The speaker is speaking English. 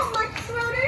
how much Schroeder